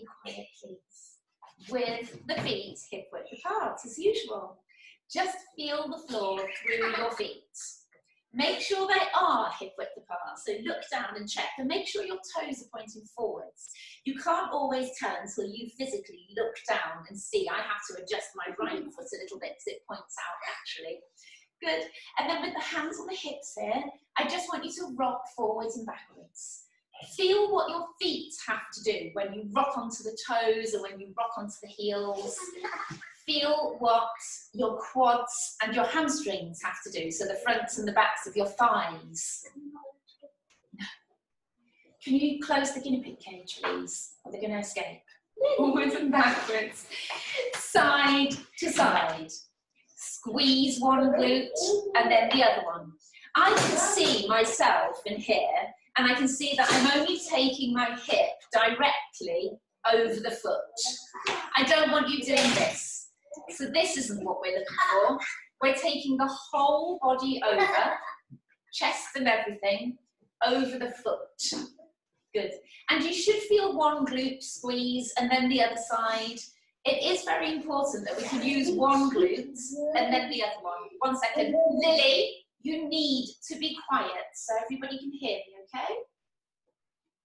be quiet, please. With the feet hip width apart, as usual. Just feel the floor through your feet. Make sure they are hip width apart, so look down and check, and make sure your toes are pointing forwards. You can't always tell until you physically look down and see. I have to adjust my right foot a little bit because it points out actually. Good. And then with the hands on the hips here, I just want you to rock forwards and backwards. Feel what your feet have to do when you rock onto the toes or when you rock onto the heels feel what your quads and your hamstrings have to do, so the fronts and the backs of your thighs. Can you close the guinea pig cage, please? Or they're going to escape. Forwards and backwards, side to side. Squeeze one glute and then the other one. I can see myself in here, and I can see that I'm only taking my hip directly over the foot. I don't want you doing this. So this isn't what we're looking for. We're taking the whole body over, chest and everything, over the foot. Good. And you should feel one glute squeeze and then the other side. It is very important that we can use one glute and then the other one. One second. Lily, you need to be quiet so everybody can hear me, okay?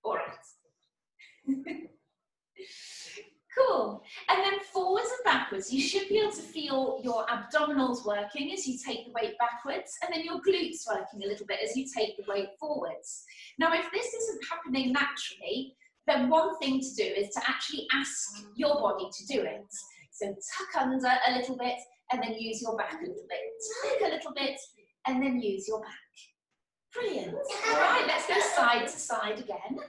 All right. Cool. And then forwards and backwards, you should be able to feel your abdominals working as you take the weight backwards, and then your glutes working a little bit as you take the weight forwards. Now, if this isn't happening naturally, then one thing to do is to actually ask your body to do it. So tuck under a little bit, and then use your back a little bit. Tuck a little bit, and then use your back. Brilliant. All right, let's go side to side again.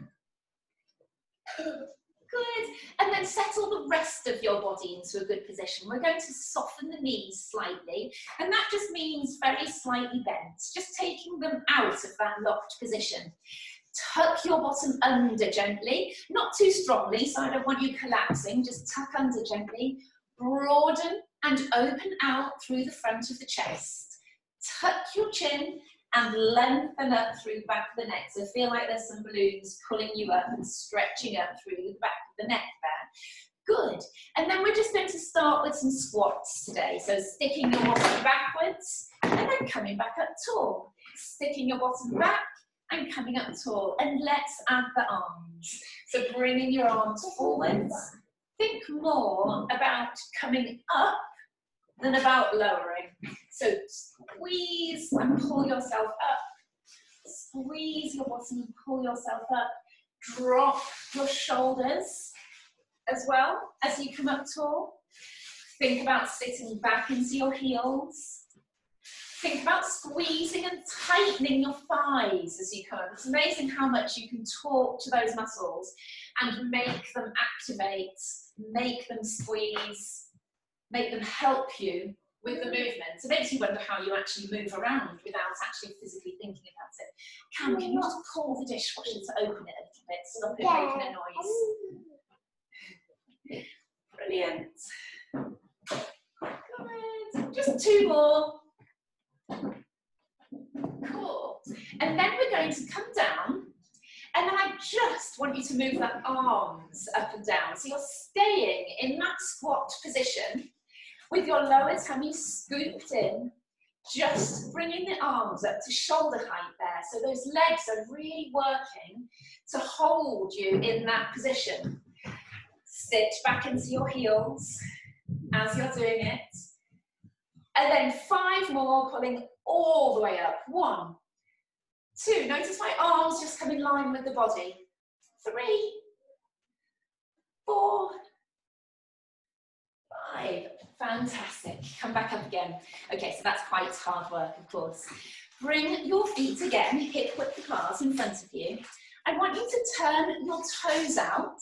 Good. And then settle the rest of your body into a good position. We're going to soften the knees slightly, and that just means very slightly bent, just taking them out of that locked position. Tuck your bottom under gently, not too strongly, so I don't want you collapsing, just tuck under gently. Broaden and open out through the front of the chest. Tuck your chin and lengthen up through the back of the neck. So feel like there's some balloons pulling you up and stretching up through the back of the neck there. Good. And then we're just going to start with some squats today. So sticking your bottom backwards and then coming back up tall. Sticking your bottom back and coming up tall. And let's add the arms. So bringing your arms forwards. Think more about coming up than about lowering. So squeeze and pull yourself up. Squeeze your bottom and pull yourself up. Drop your shoulders as well as you come up tall. Think about sitting back into your heels. Think about squeezing and tightening your thighs as you come up. It's amazing how much you can talk to those muscles and make them activate, make them squeeze, make them help you with the mm. movement. So It makes you wonder how you actually move around without actually physically thinking about it. Cam, can you just call the dishwasher to open it a little bit, stop it yeah. making a noise? Brilliant. Good. Just two more. Cool. And then we're going to come down and then I just want you to move that arms up and down. So you're staying in that squat position with your lower tummy scooped in, just bringing the arms up to shoulder height there. So those legs are really working to hold you in that position. Sit back into your heels as you're doing it. And then five more, pulling all the way up. One, two, notice my arms just come in line with the body. Three, four, five. Fantastic. Come back up again. Okay, so that's quite hard work, of course. Bring your feet again, hip width apart in front of you. I want you to turn your toes out,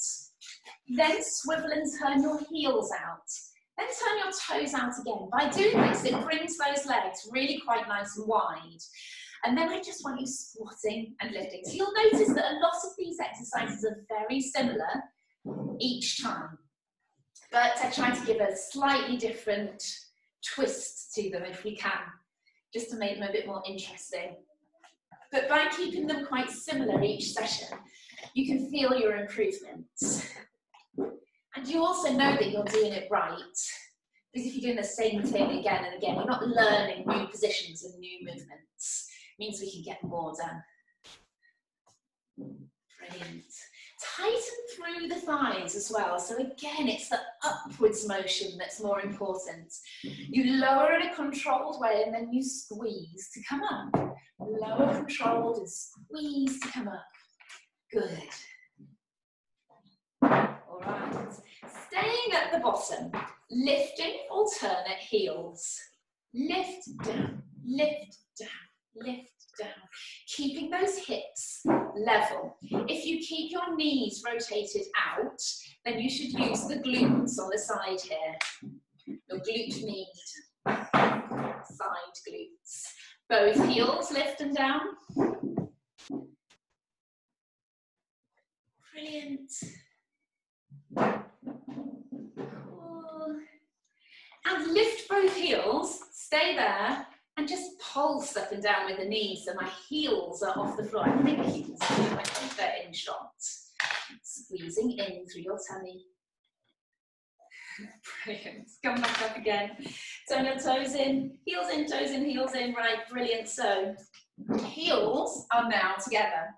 then swivel and turn your heels out. Then turn your toes out again. By doing this, it brings those legs really quite nice and wide. And then I just want you squatting and lifting. So you'll notice that a lot of these exercises are very similar each time but I try to give a slightly different twist to them if we can, just to make them a bit more interesting. But by keeping them quite similar each session, you can feel your improvements. And you also know that you're doing it right. Because if you're doing the same thing again and again, you're not learning new positions and new movements. It means we can get more done. Brilliant. Tighten through the thighs as well. So again, it's the upwards motion that's more important. You lower in a controlled way and then you squeeze to come up. Lower controlled and squeeze to come up. Good. All right. Staying at the bottom, lifting alternate heels. Lift down, lift down, lift. Keeping those hips level. If you keep your knees rotated out, then you should use the glutes on the side here. Your glute med, side glutes. Both heels lift and down. Brilliant. Cool. And lift both heels, stay there, and just pulse up and down with the knees so my heels are off the floor. I think you can see my comfort in shot. Squeezing in through your tummy. Brilliant. Come back up again. Turn your toes in, heels in, toes in, heels in. Right, brilliant. So heels are now together.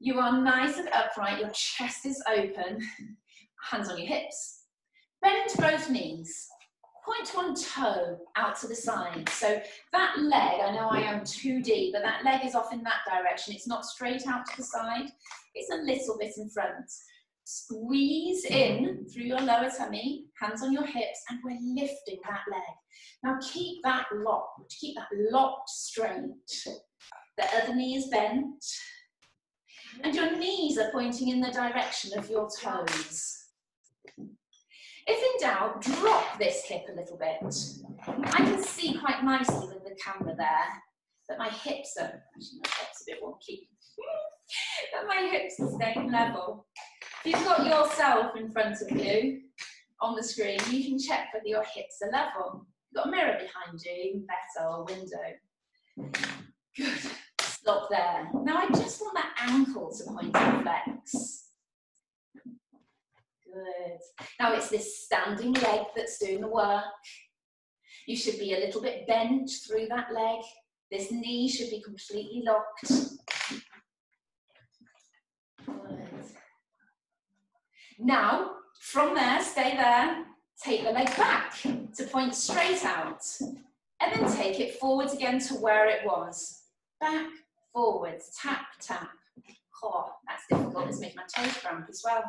You are nice and upright, your chest is open, hands on your hips. Bend into both knees. Point one toe out to the side. So that leg, I know I am 2D, but that leg is off in that direction. It's not straight out to the side. It's a little bit in front. Squeeze mm-hmm. in through your lower tummy, hands on your hips, and we're lifting that leg. Now keep that locked, keep that locked straight. The other knee is bent, and your knees are pointing in the direction of your toes. If in doubt, drop this hip a little bit. I can see quite nicely with the camera there that my hips are, actually my hips a bit wonky, that my hips are staying level. If you've got yourself in front of you on the screen, you can check whether your hips are level. You've got a mirror behind you, even better, or a window. Good. Stop there. Now I just want that ankle to point and flex. Good. Now it's this standing leg that's doing the work. You should be a little bit bent through that leg. This knee should be completely locked. Good. Now, from there, stay there, take the leg back to point straight out, and then take it forwards again to where it was. Back, forwards, tap, tap. Oh, that's difficult, it's making my toes cramp as well.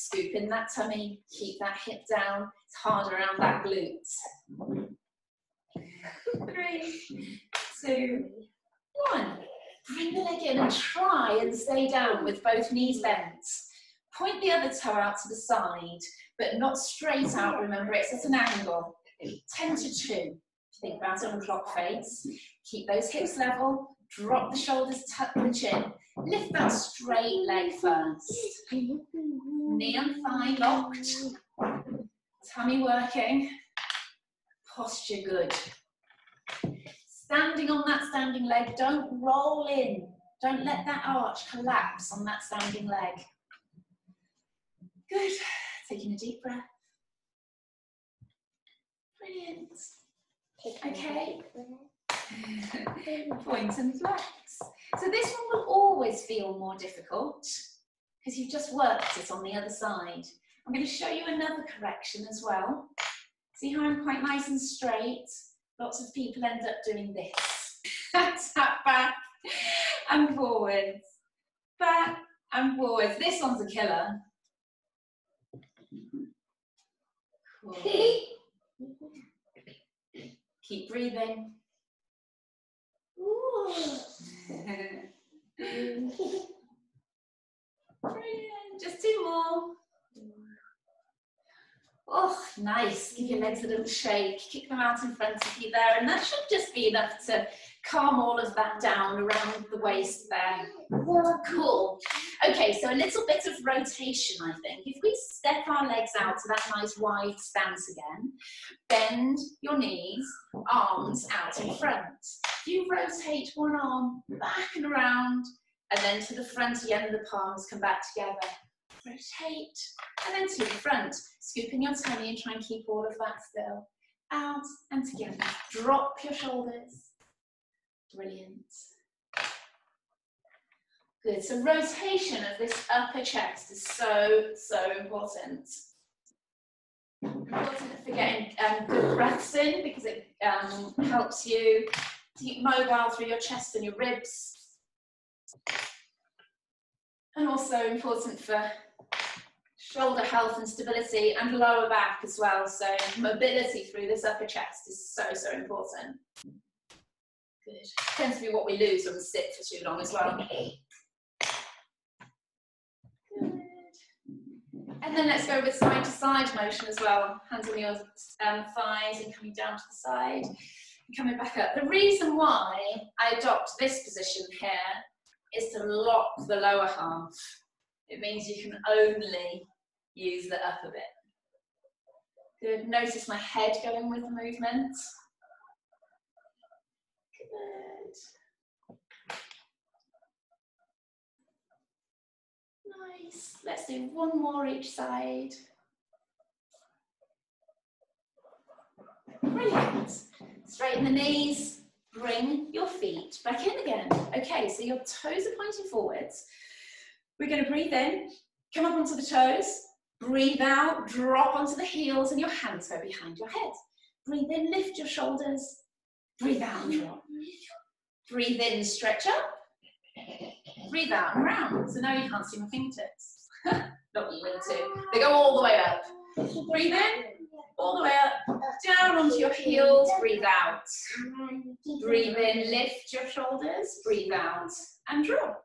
Scoop in that tummy, keep that hip down. It's hard around that glutes. Three, two, one. Bring the leg in and try and stay down with both knees bent. Point the other toe out to the side, but not straight out, remember it's at an angle. 10 to 2. Think about it on clock face. Keep those hips level, drop the shoulders, tuck the chin. Lift that straight leg first. Knee and thigh locked. Tummy working. Posture good. Standing on that standing leg, don't roll in. Don't let that arch collapse on that standing leg. Good. Taking a deep breath. Brilliant. Okay. Point and flex. So this one will always feel more difficult because you've just worked it on the other side. I'm going to show you another correction as well. See how I'm quite nice and straight? Lots of people end up doing this. Tap back and forwards. Back and forwards. This one's a killer. Cool. Keep breathing. Just two more. Oh, nice. Give your legs a little shake. Kick them out in front of you there. And that should just be enough to calm all of that down around the waist there. Cool. Okay, so a little bit of rotation, I think. If we step our legs out to that nice wide stance again, bend your knees, arms out in front. You rotate one arm back and around, and then to the front again, the palms come back together. rotate, and then to the front. Scooping your tummy and try and keep all of that still. Out and together. Drop your shoulders. Brilliant. Good, so rotation of this upper chest is so, so important. Important for getting um, good breaths in because it um, helps you keep mobile through your chest and your ribs. And also important for shoulder health and stability and lower back as well. So mobility through this upper chest is so, so important. Good. Tends to be what we lose when we sit for too long as well. And then let's go with side to side motion as well. Hands on your um, thighs and coming down to the side and coming back up. The reason why I adopt this position here is to lock the lower half. It means you can only use the upper bit. Good. Notice my head going with the movement. Good. Nice. Let's do one more each side. Brilliant. Straighten the knees. Bring your feet back in again. Okay, so your toes are pointing forwards. We're going to breathe in, come up onto the toes, breathe out, drop onto the heels, and your hands go behind your head. Breathe in, lift your shoulders. Breathe out, drop. Breathe in, stretch up. Breathe out and round. So now you can't see my fingertips. Not you too. They go all the way up. Breathe in, all the way up, down onto your heels, breathe out. Breathe in, lift your shoulders, breathe out, and drop.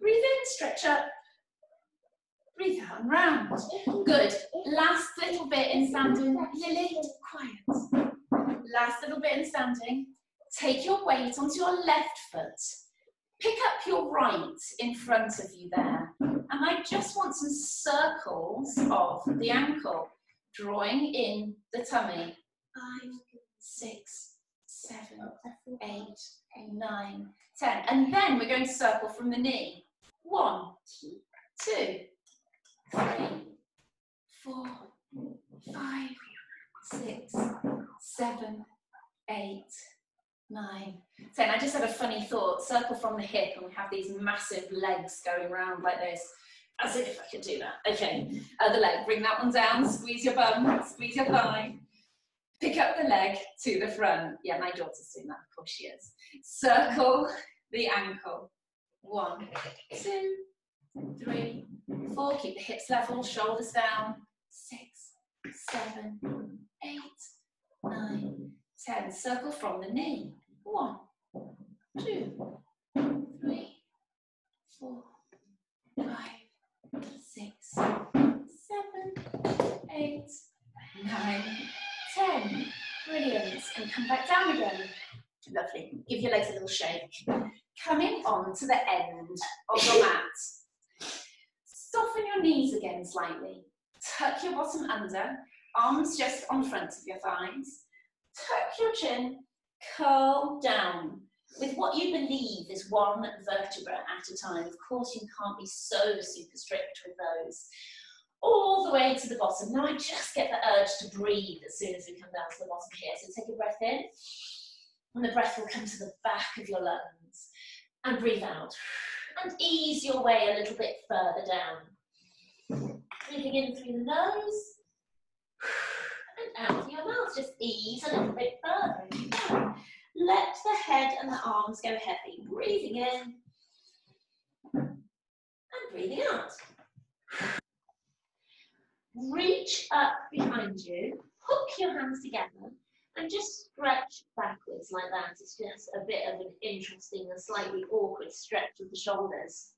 Breathe in, stretch up. Breathe out and round. Good. Last little bit in standing. Lily, quiet. Last little bit in standing. Take your weight onto your left foot pick up your right in front of you there. And I just want some circles of the ankle, drawing in the tummy. Five, six, seven, eight, nine, ten. And then we're going to circle from the knee. One, two, three, four, five, six, seven, eight, nine, ten. I just had a funny thought. Circle from the hip, and we have these massive legs going around like this. As if I could do that. Okay, uh, other leg. Bring that one down. Squeeze your bum. Squeeze your thigh. Pick up the leg to the front. Yeah, my daughter's doing that. Of course she is. Circle the ankle. One, two, three, four. Keep the hips level. Shoulders down. Six, seven, eight, nine, ten. Circle from the knee. One, two, three, four, five, six, seven, eight, nine, ten. Brilliant. And come back down again. Lovely. Give your legs a little shake. Coming on to the end of your mat. Soften your knees again slightly. Tuck your bottom under, arms just on front of your thighs. Tuck your chin curl down with what you believe is one vertebra at a time. Of course, you can't be so super strict with those. All the way to the bottom. Now I just get the urge to breathe as soon as we come down to the bottom here. So take a breath in, and the breath will come to the back of your lungs. And breathe out. And ease your way a little bit further down. Breathing in through the nose, and out through your mouth. Just ease a little bit further. Let the head and the arms go heavy. Breathing in and breathing out. Reach up behind you, hook your hands together, and just stretch backwards like that. It's just a bit of an interesting and slightly awkward stretch of the shoulders.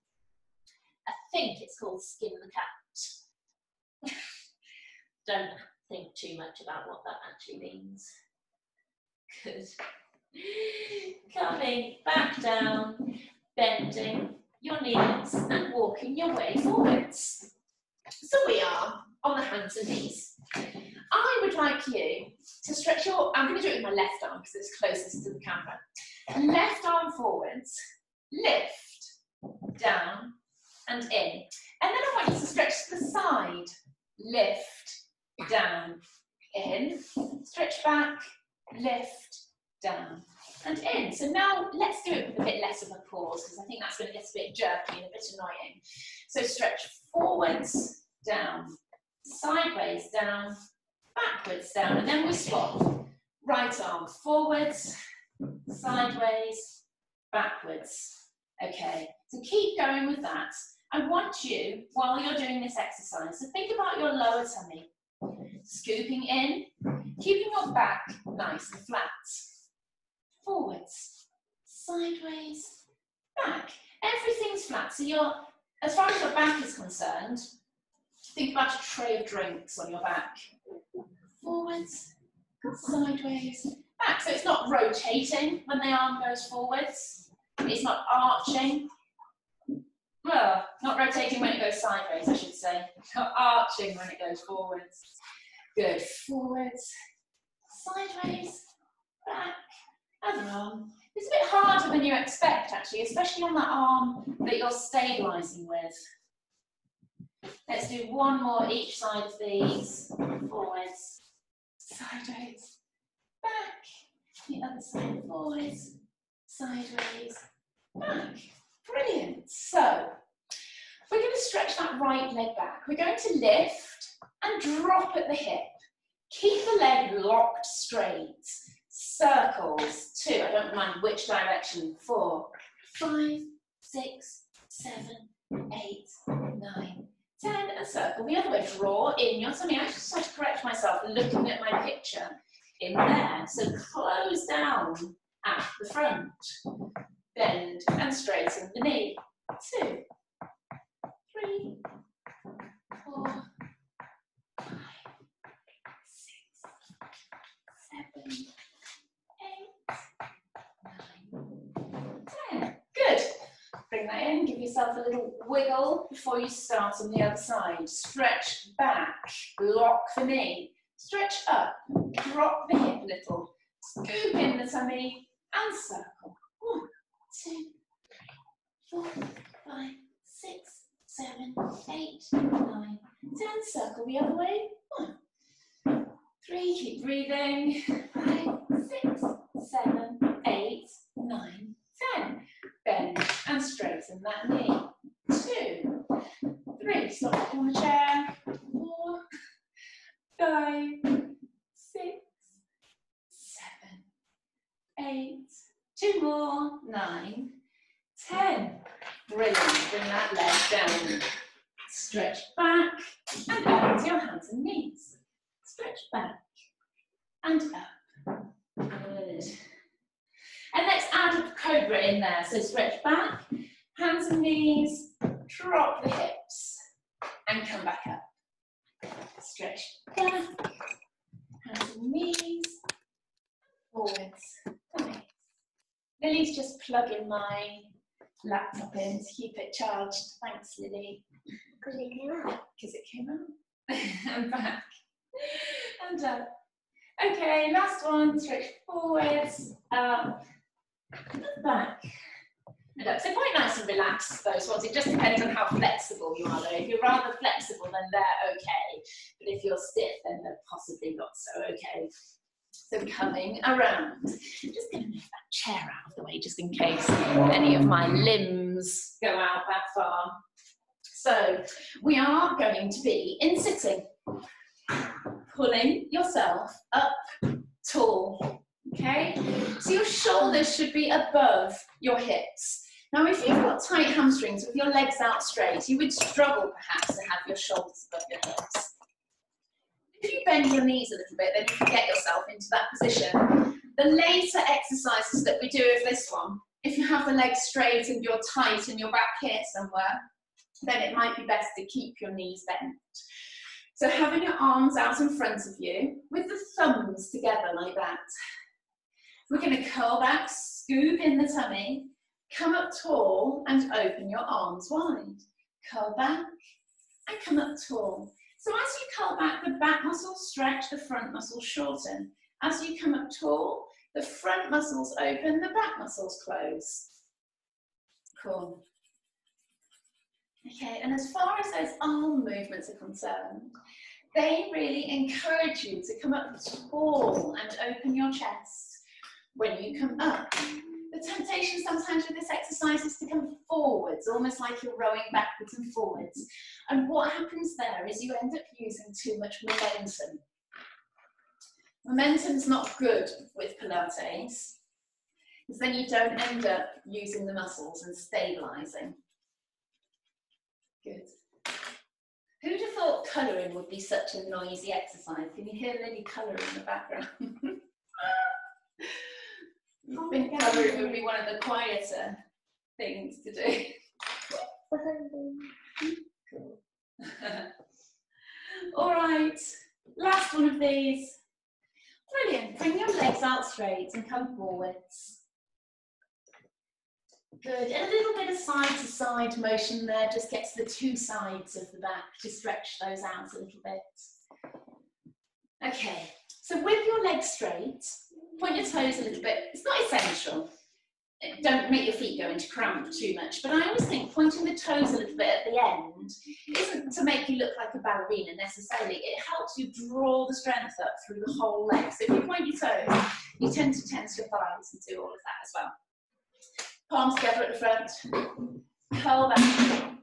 I think it's called skin the cat. Don't think too much about what that actually means. Good. Coming back down, bending your knees and walking your way forwards. So we are on the hands and knees. I would like you to stretch your, I'm going to do it with my left arm because it's closest to the camera. Left arm forwards, lift, down and in. And then I want you to stretch to the side. Lift, down, in, stretch back, lift, down, and in. So now let's do it with a bit less of a pause because I think that's going to get a bit jerky and a bit annoying. So stretch forwards, down, sideways, down, backwards, down, and then we swap. Right arm forwards, sideways, backwards. Okay, so keep going with that. I want you, while you're doing this exercise, to think about your lower tummy. Scooping in, keeping your back nice and flat. Forwards, sideways, back. Everything's flat. So you're, as far as your back is concerned, think about a tray of drinks on your back. Forwards, sideways, back. So it's not rotating when the arm goes forwards. It's not arching. Well, not rotating when it goes sideways, I should say. Not arching when it goes forwards. Good. Forwards, sideways, back, arm. It's a bit harder than you expect, actually, especially on that arm that you're stabilising with. Let's do one more each side of these. Forwards, sideways, back. The other side, forwards, sideways, back. Brilliant. So, we're going to stretch that right leg back. We're going to lift and drop at the hip. Keep the leg locked straight. Circles, two, I don't mind which direction, four, five, six, seven, eight, nine, ten, and circle. The other way, draw in your tummy. I just have to correct myself looking at my picture in there. So close down at the front. Bend and straighten the knee. Two, three, four, yourself a little wiggle before you start on the other side. Stretch back, lock the knee. Stretch up, drop the hip a little. Scoop in the tummy and circle. One, two, three, four, five, six, seven, eight, nine, ten. Circle the other way. One, three, keep breathing. Five, six, seven, eight, nine, ten. Bend and straighten that knee. Two, three, stop on the chair. Four, five, six, seven, eight, two more, nine, ten. Brilliant. Bring that leg down. Stretch back and up to your hands and knees. Stretch back and up. Good. And let's add a cobra in there. So stretch back, hands and knees, drop the hips, and come back up. Stretch back, hands and knees, forwards, nice. Lily's just plugging my laptop in to keep it charged. Thanks, Lily. Because it came out. Because it came out. and back. And up. Okay, last one. Stretch forwards, up, back. And up. So quite nice and relaxed, those ones. It just depends on how flexible you are, though. If you're rather flexible, then they're okay. But if you're stiff, then they're possibly not so okay. So coming around. Just going to move that chair out of the way just in case any of my limbs go out that far. So we are going to be in sitting, pulling yourself up tall. Okay? So your shoulders should be above your hips. Now, if you've got tight hamstrings with your legs out straight, you would struggle perhaps to have your shoulders above your hips. If you bend your knees a little bit, then you can get yourself into that position. The later exercises that we do of this one, if you have the legs straight and you're tight and you're back here somewhere, then it might be best to keep your knees bent. So having your arms out in front of you with the thumbs together like that. We're going to curl back, scoop in the tummy, come up tall and open your arms wide. Curl back and come up tall. So as you curl back, the back muscles stretch, the front muscles shorten. As you come up tall, the front muscles open, the back muscles close. Cool. Okay, and as far as those arm movements are concerned, they really encourage you to come up tall and open your chest when you come up. The temptation sometimes with this exercise is to come forwards, almost like you're rowing backwards and forwards. And what happens there is you end up using too much momentum. Momentum's not good with Pilates, because then you don't end up using the muscles and stabilizing. Good. Who'd have thought colouring would be such a noisy exercise? Can you hear Lily colouring in the background? I think colouring would be one of the quieter things to do. All right, last one of these. Brilliant. Bring your legs out straight and come forwards. Good. And a little bit of side to side motion there just gets the two sides of the back to stretch those out a little bit. Okay, so with your legs straight, point your toes a little bit. It's not essential. Don't make your feet go into cramp too much, but I always think pointing the toes a little bit at the end isn't to make you look like a ballerina necessarily. It helps you draw the strength up through the whole leg. So if you point your toes, you tend to tense your thighs and do all of that as well palms together at the front, curl back,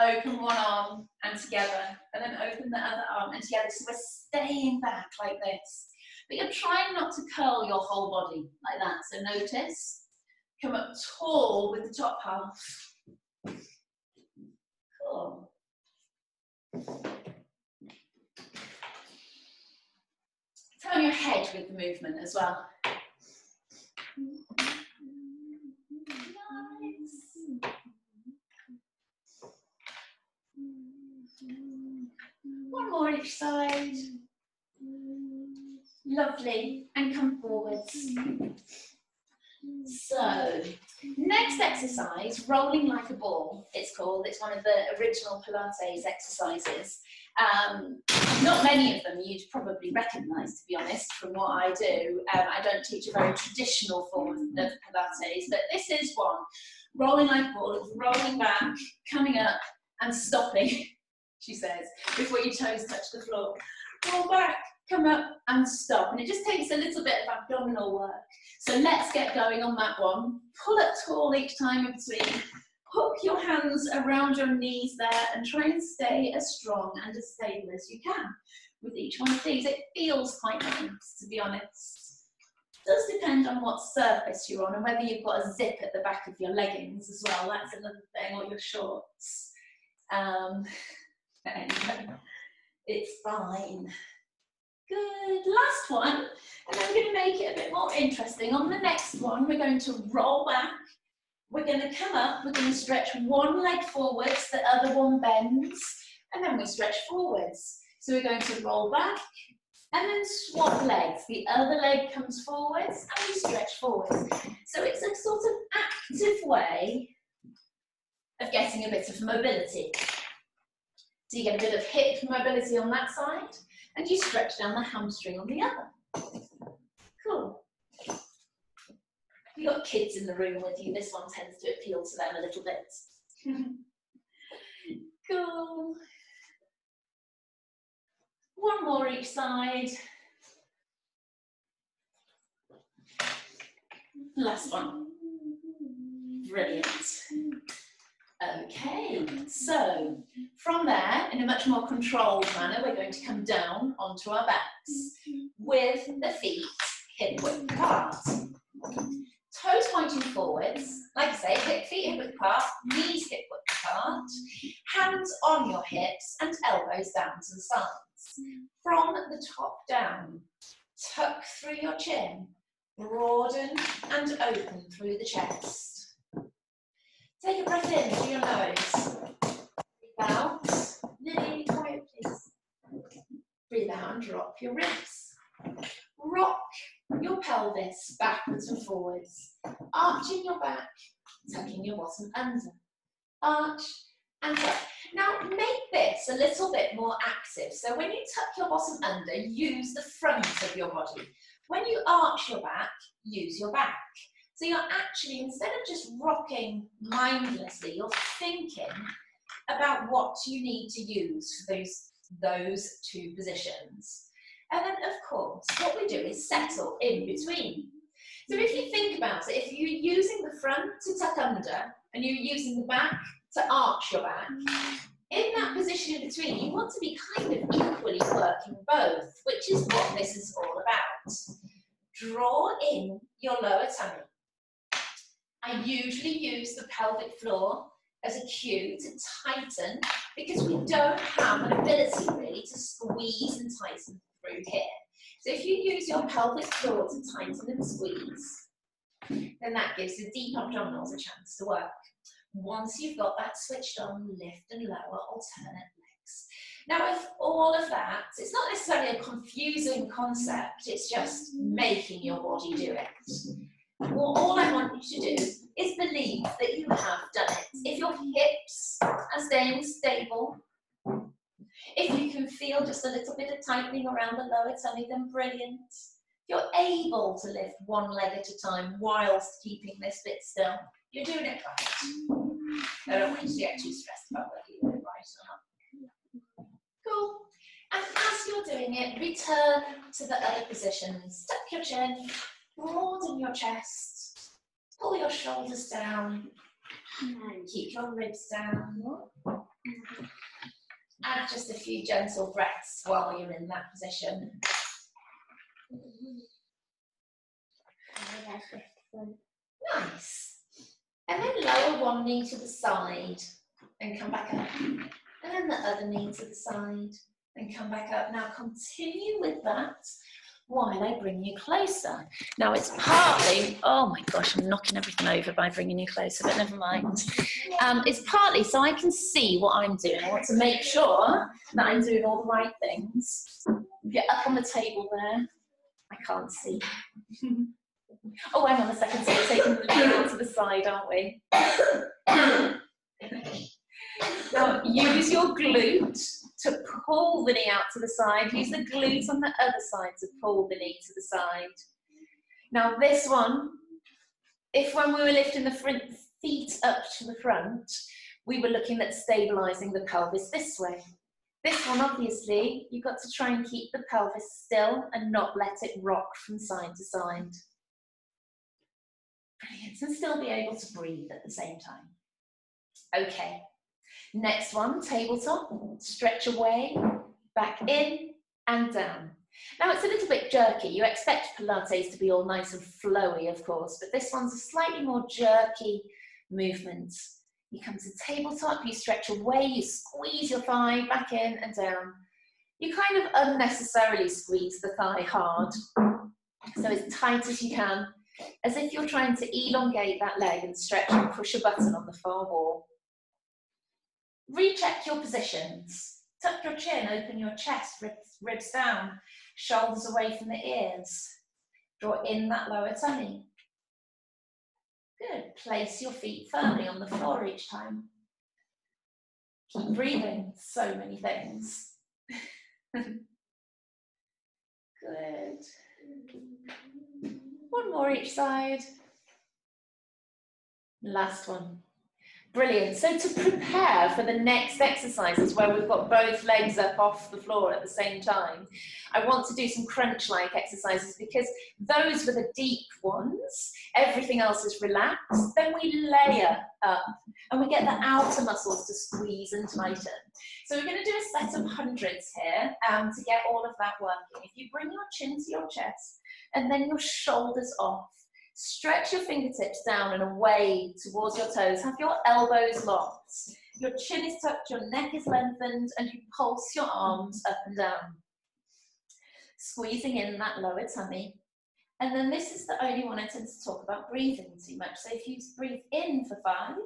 open one arm and together, and then open the other arm and together. So we're staying back like this. But you're trying not to curl your whole body like that. So notice, come up tall with the top half. Cool. Turn your head with the movement as well. Nice. One more each side. Lovely. And come forwards. So, next exercise, rolling like a ball, it's called. It's one of the original Pilates exercises. Um, not many of them you'd probably recognise, to be honest, from what I do. Um, I don't teach a very traditional form of, Pilates, but this is one. Rolling like a ball, rolling back, coming up, and stopping she says, before your toes touch the floor. Roll back, come up and stop. And it just takes a little bit of abdominal work. So let's get going on that one. Pull up tall each time in between. Hook your hands around your knees there and try and stay as strong and as stable as you can with each one of these. It feels quite nice, to be honest. It does depend on what surface you're on and whether you've got a zip at the back of your leggings as well. That's another thing, or your shorts. Um, it's fine. Good, last one. And I'm going to make it a bit more interesting. On the next one, we're going to roll back. We're going to come up, we're going to stretch one leg forwards, the other one bends, and then we stretch forwards. So we're going to roll back, and then swap legs. The other leg comes forwards, and we stretch forwards. So it's a sort of active way of getting a bit of mobility. So you get a bit of hip mobility on that side, and you stretch down the hamstring on the other. Cool. You've got kids in the room with you, this one tends to appeal to them a little bit. cool. One more each side. Last one. Brilliant. Okay, so from there, in a much more controlled manner, we're going to come down onto our backs with the feet hip width apart. Toes pointing forwards, like I say, hip, feet hip width apart, knees hip width apart, hands on your hips and elbows down to the sides. From the top down, tuck through your chin, broaden and open through the chest. Take a breath in through your nose. Breathe out. Lily, quiet please. Breathe out and drop your ribs. Rock your pelvis backwards and forwards. Arching your back, tucking your bottom under. Arch and tuck. Now make this a little bit more active. So when you tuck your bottom under, use the front of your body. When you arch your back, use your back. So you're actually, instead of just rocking mindlessly, you're thinking about what you need to use for those, those two positions. And then, of course, what we do is settle in between. So if you think about it, if you're using the front to tuck under and you're using the back to arch your back, in that position in between, you want to be kind of equally working both, which is what this is all about. Draw in your lower tummy. I usually use the pelvic floor as a cue to tighten because we don't have an ability really to squeeze and tighten through here. So if you use your pelvic floor to tighten and squeeze, then that gives the deep abdominals a chance to work. Once you've got that switched on, lift and lower alternate legs. Now with all of that, it's not necessarily a confusing concept, it's just making your body do it. Well, all I want you to do is believe that you have done it. If your hips are staying stable, if you can feel just a little bit of tightening around the lower tummy, then brilliant. You're able to lift one leg at a time whilst keeping this bit still, you're doing it right. I don't want you to get too stressed about whether you do it right or not. Cool. And as you're doing it, return to the other positions. Tuck your chin, broaden your chest, pull your shoulders down, and keep your ribs down. Add just a few gentle breaths while you're in that position. Nice. And then lower one knee to the side and come back up. And then the other knee to the side and come back up. Now continue with that while they bring you closer. Now it's partly, oh my gosh, I'm knocking everything over by bringing you closer, but never mind. Um, it's partly so I can see what I'm doing. I want to make sure that I'm doing all the right things. Get up on the table there. I can't see. oh, hang on a second, so we're taking the table to the side, aren't we? Now use your glute to pull the knee out to the side. Use the glutes on the other side to pull the knee to the side. Now this one, if when we were lifting the front feet up to the front, we were looking at stabilizing the pelvis this way. This one, obviously, you've got to try and keep the pelvis still and not let it rock from side to side. Brilliant, and still be able to breathe at the same time. Okay, Next one, tabletop, stretch away, back in and down. Now it's a little bit jerky. You expect Pilates to be all nice and flowy, of course, but this one's a slightly more jerky movement. You come to tabletop, you stretch away, you squeeze your thigh back in and down. You kind of unnecessarily squeeze the thigh hard, so as tight as you can, as if you're trying to elongate that leg and stretch and push a button on the far wall. Recheck your positions. Tuck your chin, open your chest, ribs, ribs down, shoulders away from the ears. Draw in that lower tummy. Good. Place your feet firmly on the floor each time. Keep breathing. So many things. Good. One more each side. Last one. Brilliant. So to prepare for the next exercises where we've got both legs up off the floor at the same time, I want to do some crunch-like exercises because those were the deep ones. Everything else is relaxed. Then we layer up and we get the outer muscles to squeeze and tighten. So we're going to do a set of hundreds here um, to get all of that working. If you bring your chin to your chest and then your shoulders off, Stretch your fingertips down and away towards your toes. Have your elbows locked. Your chin is tucked, your neck is lengthened, and you pulse your arms up and down. Squeezing in that lower tummy. And then this is the only one I tend to talk about breathing too much. So if you breathe in for five,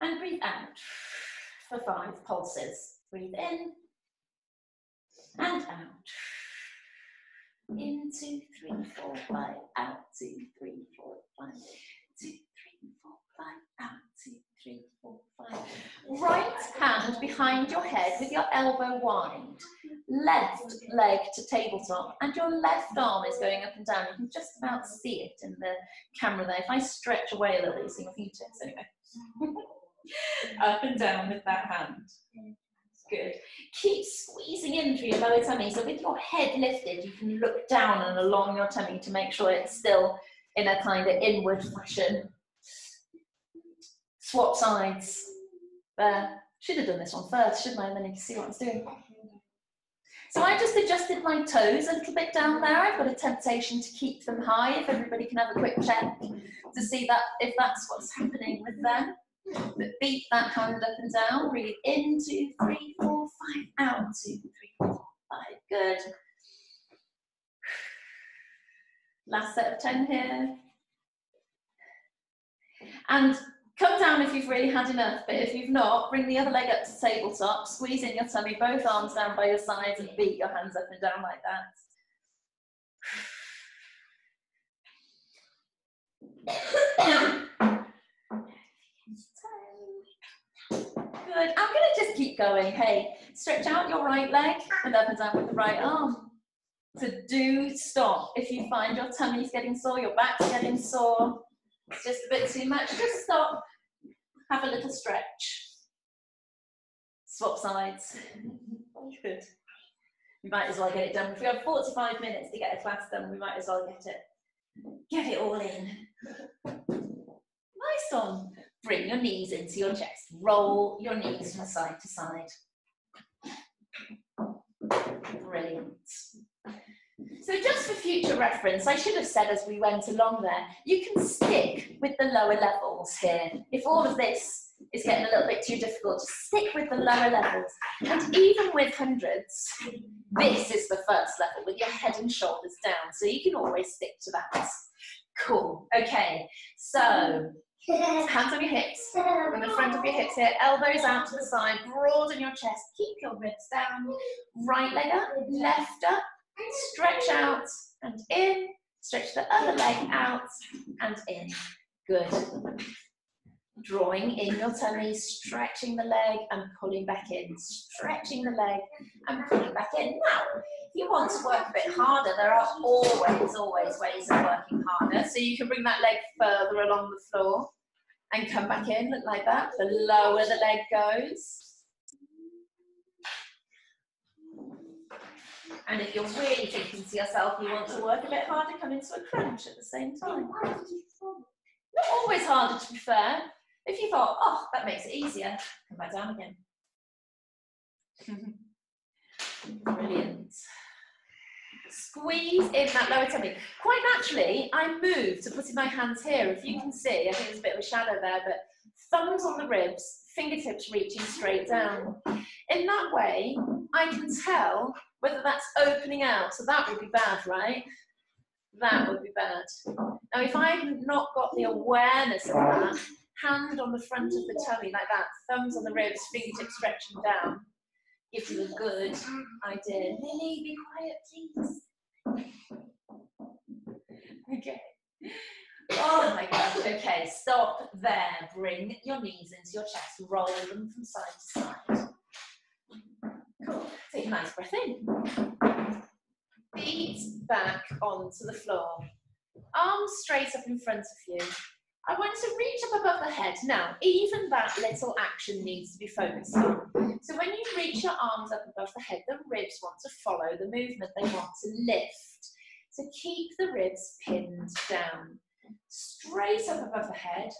and breathe out for five pulses. Breathe in and out. In, two, three, four, five, out, two, three, four, five, two, three, four, five, out, two, three, four, five. Right hand behind your head with your elbow wide. Left leg to tabletop, and your left arm is going up and down. You can just about see it in the camera there. If I stretch away a little, you see my fingertips anyway. Up and down with that hand. Good. Keep squeezing in through your lower tummy. So with your head lifted, you can look down and along your tummy to make sure it's still in a kind of inward fashion. Swap sides. There. Should have done this one first, shouldn't I? And then you can see what I'm doing. So I just adjusted my toes a little bit down there. I've got a temptation to keep them high. If everybody can have a quick check to see that if that's what's happening with them. But beat that hand up and down. Breathe in, two, three, four, five. Out, two, three, four, five. Good. Last set of 10 here. And come down if you've really had enough, but if you've not, bring the other leg up to tabletop, squeeze in your tummy, both arms down by your sides and beat your hands up and down like that. I'm going to just keep going. Hey, stretch out your right leg and up and down with the right arm. So do stop. If you find your tummy's getting sore, your back's getting sore, it's just a bit too much, just stop. Have a little stretch. Swap sides. Good. We might as well get it done. If we have 45 minutes to get a class done, we might as well get it. Get it all in. Nice one. Bring your knees into your chest. Roll your knees from side to side. Brilliant. So just for future reference, I should have said as we went along there, you can stick with the lower levels here. If all of this is getting a little bit too difficult, stick with the lower levels. And even with hundreds, this is the first level with your head and shoulders down. So you can always stick to that. Cool. Okay. So hands on your hips, on the front of your hips here, elbows out to the side, broaden your chest, keep your ribs down, right leg up, left up, Stretch out and in. Stretch the other leg out and in. Good. Drawing in your tummy, stretching the leg and pulling back in. Stretching the leg and pulling back in. Now, if you want to work a bit harder, there are always, always ways of working harder. So you can bring that leg further along the floor and come back in, like that. The lower the leg goes, And if you're really thinking to yourself, you want to work a bit harder, come into a crunch at the same time. Not always harder, to be fair. If you thought, oh, that makes it easier, come back down again. Brilliant. Squeeze in that lower tummy. Quite naturally, I move to putting my hands here. If you can see, I think there's a bit of a shadow there, but thumbs on the ribs, fingertips reaching straight down. In that way, I can tell whether that's opening out. So that would be bad, right? That would be bad. Now, if I've not got the awareness of that, hand on the front of the tummy like that, thumbs on the ribs, fingertips stretching down, gives you a good idea. Lily, be quiet, please. Okay. Oh my gosh, okay, stop there. Bring your knees into your chest, roll them from side to side. Cool. Take a nice breath in. Feet back onto the floor. Arms straight up in front of you. I want to reach up above the head. Now, even that little action needs to be focused on. So when you reach your arms up above the head, the ribs want to follow the movement. They want to lift. So keep the ribs pinned down. Straight up above the head,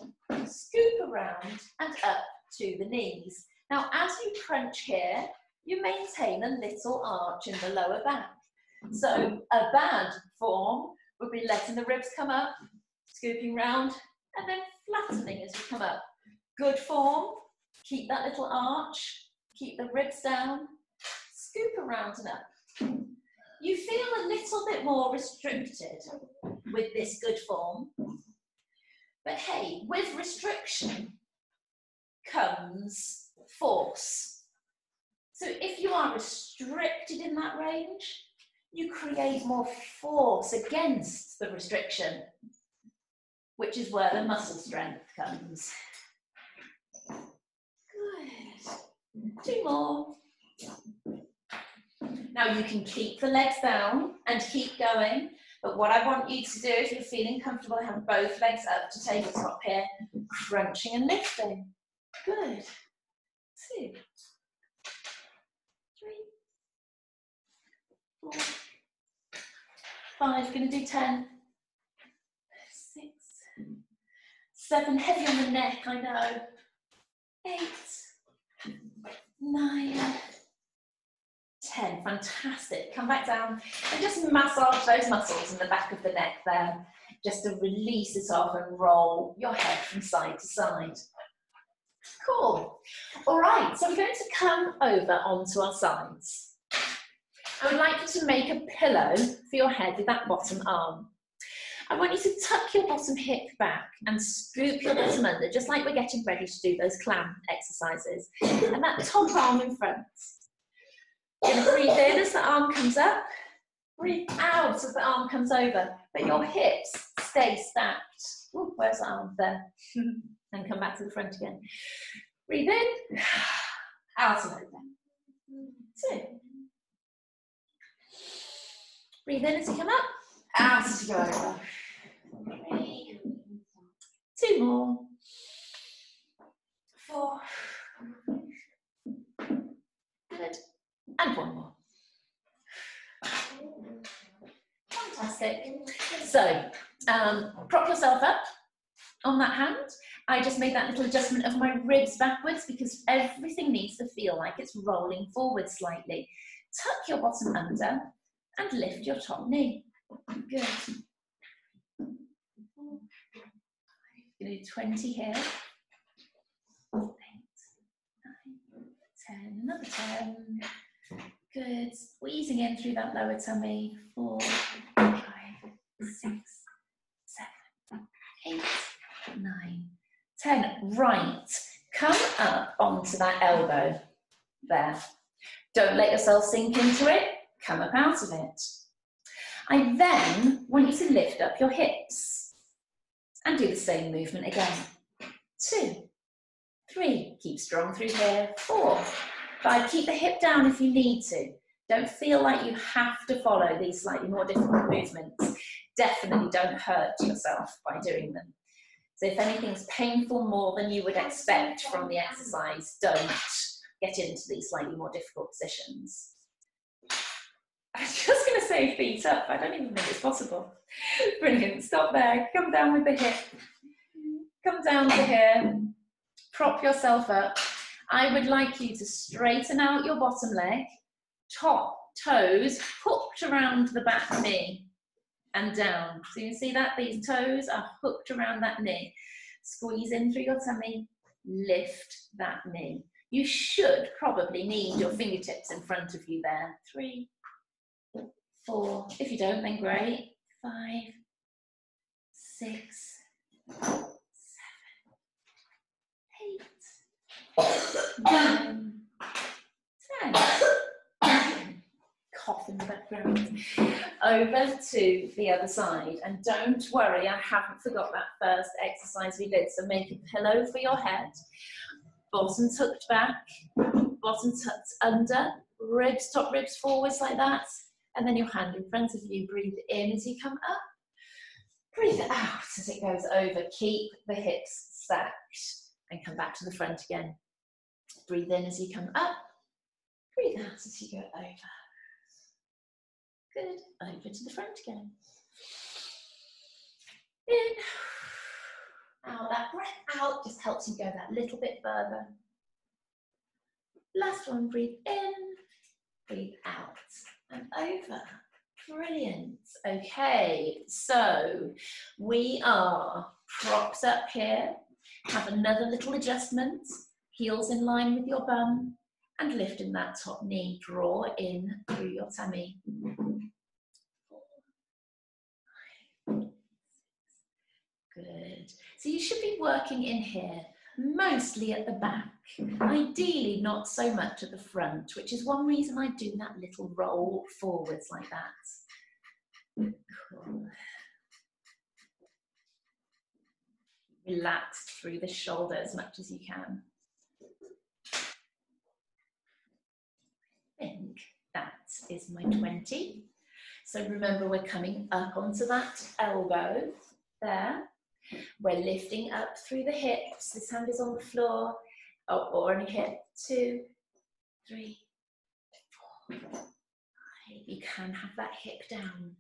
scoop around and up to the knees. Now, as you crunch here, you maintain a little arch in the lower back. So a bad form would be letting the ribs come up, scooping round, and then flattening as you come up. Good form, keep that little arch, keep the ribs down, scoop around and up. You feel a little bit more restricted with this good form. But hey, with restriction comes force. So if you are restricted in that range, you create more force against the restriction, which is where the muscle strength comes. Good. Two more. Now you can keep the legs down and keep going, but what I want you to do, if you're feeling comfortable, have both legs up to tabletop here, crunching and lifting. Good. Two. Three. Four. Five, Going to do ten. Six, seven. Heavy on the neck, I know. Eight, nine, ten. Fantastic. Come back down and just massage those muscles in the back of the neck there, just to release it off and roll your head from side to side. Cool. All right, so we're going to come over onto our sides. I would like you to make a pillow for your head with that bottom arm. I want you to tuck your bottom hip back and scoop your bottom under, just like we're getting ready to do those clam exercises. And that top arm in front. You're going to breathe in as the arm comes up, breathe out as the arm comes over, but your hips stay stacked. Ooh, where's the arm there? and come back to the front again. Breathe in, out and over. Two. Breathe in as you come up, out as you go. Two more. Four. Good. And one more. Fantastic. So, um, prop yourself up on that hand. I just made that little adjustment of my ribs backwards because everything needs to feel like it's rolling forward slightly. Tuck your bottom under and lift your top knee. Good. To do 20 here. Eight, nine, 10, another 10. Good. Squeezing in through that lower tummy. Four, five, six, seven, eight, nine, ten. Right. Come up onto that elbow. There. Don't let yourself sink into it. Come up out of it. I then want you to lift up your hips and do the same movement again. Two, three, keep strong through here. Four, five, keep the hip down if you need to. Don't feel like you have to follow these slightly more difficult movements. Definitely don't hurt yourself by doing them. So if anything's painful more than you would expect from the exercise, don't get into these slightly more difficult positions. I was just going to say feet up. I don't even think it's possible. Brilliant. Stop there. Come down with the hip. Come down to here. Prop yourself up. I would like you to straighten out your bottom leg, top toes hooked around the back knee and down. So you see that? These toes are hooked around that knee. Squeeze in through your tummy, lift that knee. You should probably need your fingertips in front of you there. Three, four. If you don't, then great. Five, six, seven, eight, nine, ten. Cough in the background. Over to the other side. And don't worry, I haven't forgot that first exercise we did. So make a pillow for your head. Bottom tucked back, bottom tucked under, ribs, top ribs forwards like that and then your hand in front of you. Breathe in as you come up. Breathe out as it goes over. Keep the hips stacked and come back to the front again. Breathe in as you come up. Breathe out as you go over. Good. Over to the front again. In. Out. That breath out just helps you go that little bit further. Last one. Breathe in. Breathe out and over. Brilliant. Okay, so we are propped up here. Have another little adjustment. Heels in line with your bum and lifting that top knee. Draw in through your tummy. Good. So you should be working in here mostly at the back. Mm-hmm. Ideally, not so much at the front, which is one reason I do that little roll forwards like that. Cool. Relax through the shoulder as much as you can. I think that is my 20. So remember, we're coming up onto that elbow there. We're lifting up through the hips. This hand is on the floor. Oh, or only hip. Two, three, four, five. You can have that hip down.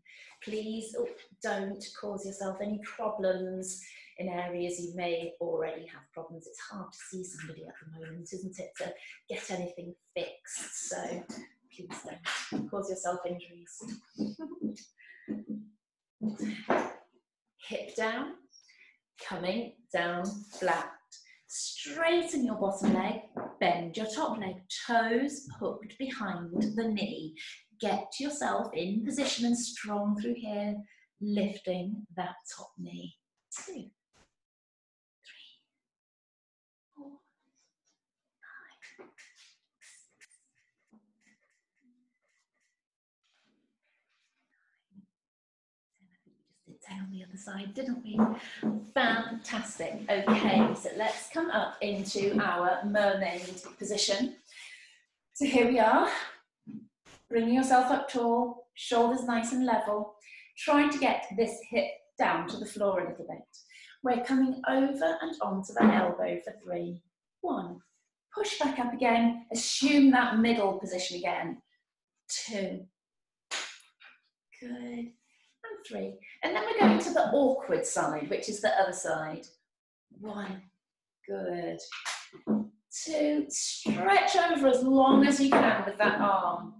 Please oh, don't cause yourself any problems in areas you may already have problems. It's hard to see somebody at the moment, isn't it, to get anything fixed. So please don't cause yourself injuries. Hip down, coming down flat. Straighten your bottom leg, bend your top leg, toes hooked behind the knee. Get yourself in position and strong through here, lifting that top knee. Two, on the other side, didn't we? Fantastic. Okay, so let's come up into our mermaid position. So here we are, bringing yourself up tall, shoulders nice and level, trying to get this hip down to the floor a little bit. We're coming over and onto the elbow for three. One. Push back up again, assume that middle position again. Two. Good three. And then we're going to the awkward side, which is the other side. One, good. Two, stretch over as long as you can with that arm.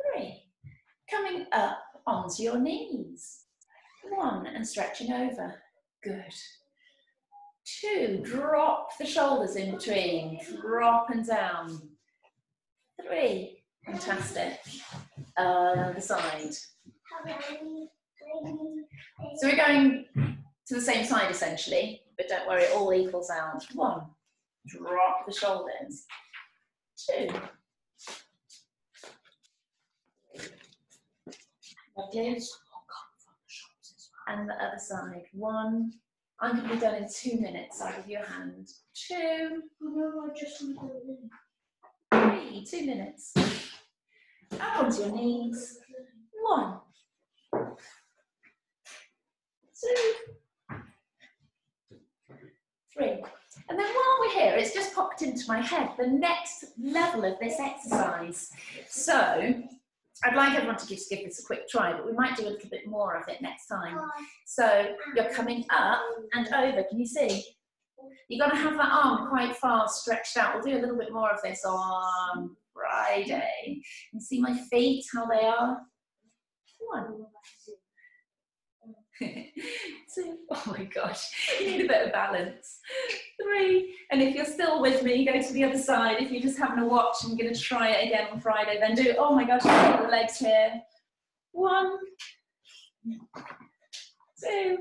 Three, coming up onto your knees. One, and stretching over. Good. Two, drop the shoulders in between, drop and down. Three, fantastic. The side. So we're going to the same side essentially, but don't worry, it all equals out. One, drop the shoulders. Two. And the other side. One. I'm going to be done in two minutes. I'll give you a hand. Two. Three. Two minutes. Up onto your knees. One two, three. And then while we're here, it's just popped into my head the next level of this exercise. So I'd like everyone to just give this a quick try, but we might do a little bit more of it next time. So you're coming up and over, can you see? You're going to have that arm quite far stretched out. We'll do a little bit more of this on Friday. You see my feet, how they are? One, two, oh my gosh, you need a bit of balance. Three, and if you're still with me, go to the other side. If you're just having a watch you're going to try it again on Friday, then do, oh my gosh, I've the legs here. One, two.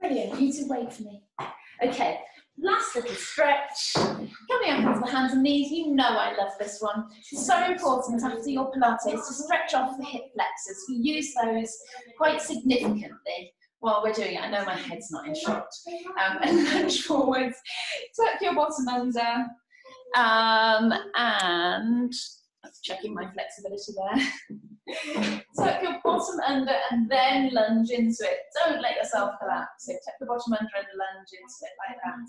Brilliant, you two wait for me. Okay, Last little stretch. Coming up onto the hands and knees. You know I love this one. It's so important after your Pilates to stretch off the hip flexors. We use those quite significantly while we're doing it. I know my head's not in shot. Um, and lunge forwards. Tuck your bottom under. Um, and checking my flexibility there. Tuck your bottom under and then lunge into it. Don't let yourself collapse. So tuck the bottom under and lunge into it like that.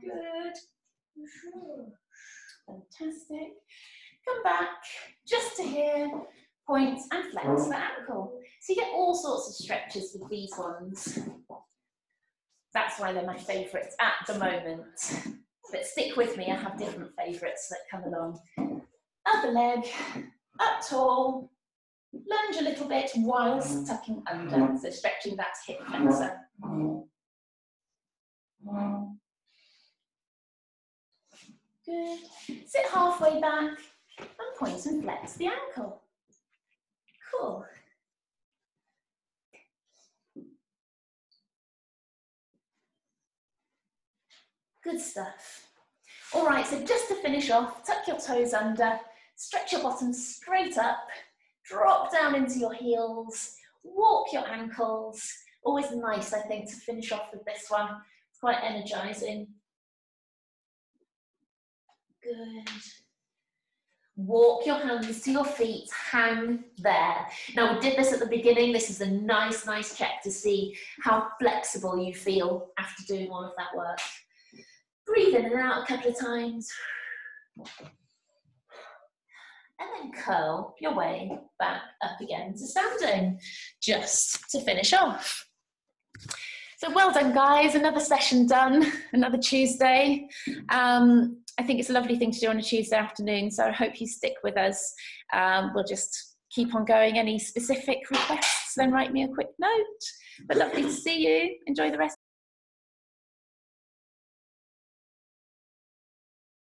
Good. Fantastic. Come back just to here. Point and flex the ankle. So you get all sorts of stretches with these ones. That's why they're my favourites at the moment. But stick with me, I have different favourites that come along other leg, up tall, lunge a little bit whilst tucking under, so stretching that hip flexor. Good. Sit halfway back and point and flex the ankle. Cool. Good stuff. All right, so just to finish off, tuck your toes under, Stretch your bottom straight up, drop down into your heels, walk your ankles. Always nice, I think, to finish off with this one. It's quite energizing. Good. walk your hands to your feet, hang there. Now we did this at the beginning. This is a nice, nice check to see how flexible you feel after doing all of that work. Breathe in and out a couple of times. And then curl your way back up again to standing, just to finish off. So well done, guys. Another session done, another Tuesday. Um, I think it's a lovely thing to do on a Tuesday afternoon, so I hope you stick with us. Um, we'll just keep on going. Any specific requests, then write me a quick note. But lovely to see you. Enjoy the rest.